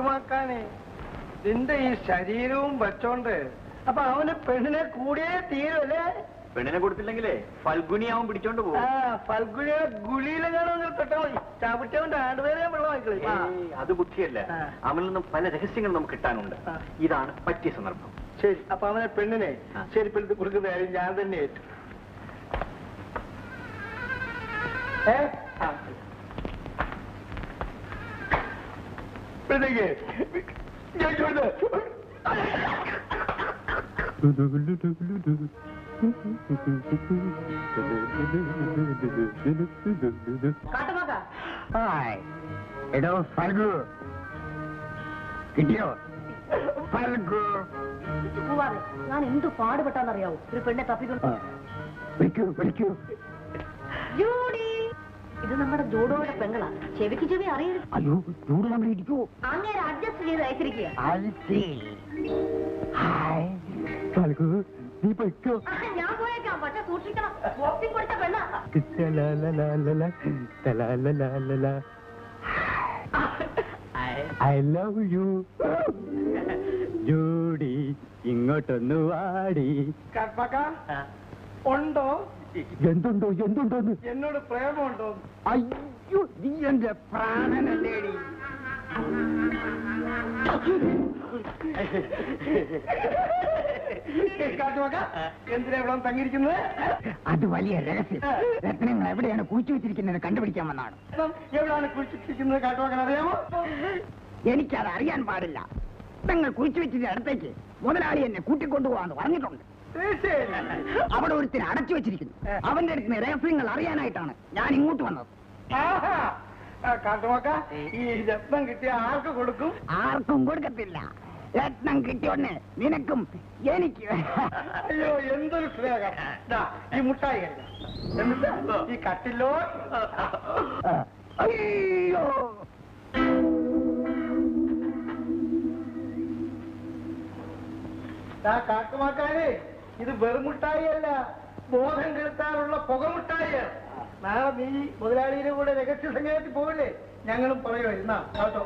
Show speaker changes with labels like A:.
A: കാട്ടുമാക്കാനെ. നിന്റെ ഈ ശരീരവും വെച്ചോണ്ട്. അപ്പൊ അവന് പെണ്ണിനെ കൂടിയേ തീരല്ലേ
B: പെണ്ണിനെ കൊടുത്തില്ലെങ്കിലേ ഫൽഗുനി അവൻ
A: പിടിച്ചോണ്ട്
B: പോകും.
A: ഫൽഗുനിയ ഗുളിയിലെങ്ങാണോ തൊട്ടാ മതി. ചവിട്ടവന്റെ ആണ്ടുപേരെ വെള്ളം വാങ്ങിക്കളി
B: ഏയ്, അത് ബുദ്ധിയല്ല. അവനിൽ നിന്നും പല രഹസ്യങ്ങൾ നമുക്ക് കിട്ടാനുണ്ട്. ഇതാണ് പറ്റിയ സന്ദർഭം.
A: ശരി അപ്പൊ അവനെ പെണ്ണിനെ
B: ശരി
A: ശരിപ്പെടുത്തി കൊടുക്കുന്ന കാര്യം ഞാൻ തന്നെ ഏറ്റു. ഏ?
C: എടോ ഫൽഗു. കിട്ടിയോ? ഫൽഗു.
D: ഞാൻ എന്ത് പാടുപെട്ടാന്നറിയാവോ? ഒരു പെണ്ണെ തപ്പിക്കൊണ്ട്
C: വിളിക്കൂ വിളിക്കൂ.
D: ജോഡോയുടെ പെങ്ങളാ. ചെവിക്ക് ചെവി അറിയരുത്.
C: അയ്യോ ചൂട് നമ്മൾ ഇരിക്കൂ.
D: അങ്ങനെ അഡ്ജസ്റ്റ് ചെയ്ത് അയച്ചിരിക്കുക
C: ഹായ്. ഫൽഗു നീ പൊയ്ക്കോ.
D: ആ, ഞാൻ പോയേക്കാം. പക്ഷെ സൂക്ഷിക്കണം. ബോക്സിംഗ് കൊടുത്ത പെണ്ണാ.
C: തലാലലാലല, തലാലലാലല. ഐ ലവ് യു ജൂഡി ഇങ്ങോട്ടൊന്ന് വാടി.
A: ഉണ്ടോ?
C: എന്തുണ്ടോ എന്തുണ്ടോ
A: എന്നോട് പ്രേമമുണ്ടോ?
C: അയ്യോ നീ എന്റെ
A: പ്രാണനല്ലേ തങ്ങിയിരിക്കുന്നത്?
C: അത് വലിയ രഹസ്യം. രത്നങ്ങൾ എവിടെയാണ് കുഴിച്ചു വെച്ചിരിക്കുന്നത് കണ്ടുപിടിക്കാൻ വന്നാണ്.
A: എവിടെയാണ് കുഴിച്ചു വെച്ചിരിക്കുന്നത് കാട്ടുവാക്കാൻ അറിയാമോ?
C: എനിക്കത് അറിയാൻ പാടില്ല. നിങ്ങൾ കുഴിച്ചു വെച്ചിട്ട് അടുത്തേക്ക് മുതലാളി എന്നെ കൂട്ടിക്കൊണ്ടുപോകാന്ന് പറഞ്ഞിട്ടുണ്ട്. അവിടെ ഒരുത്തിന് അടച്ചു വെച്ചിരിക്കുന്നു. അവന്റെ അടുത്ത് രഹസ്യങ്ങൾ അറിയാനായിട്ടാണ് ഞാൻ ഇങ്ങോട്ട് വന്നത്.
A: ഈ രത്നം കിട്ടിയ ആർക്ക് കൊടുക്കും?
C: ആർക്കും കൊടുക്കത്തില്ല. രത്നം കിട്ടിയോന്നെ നിനക്കും എനിക്ക്.
A: അയ്യോ എന്തൊരു സ്നേഹം. ഈ മുട്ടായി ഈ കട്ടിലോ?
C: അയ്യോ.
A: ദാ കാട്ടുമാക്കാനെ ഇത് വെറും മുട്ടായിയല്ല ബോധം കെടുത്താനുള്ള പുകമുട്ടായിയാണ്. നാളെ നീ മുതലാളിയുടെ കൂടെ രഹസ്യ സംഘത്തിൽ പോകില്ലേ ഞങ്ങളും പറയുമോ എന്നാ കേട്ടോ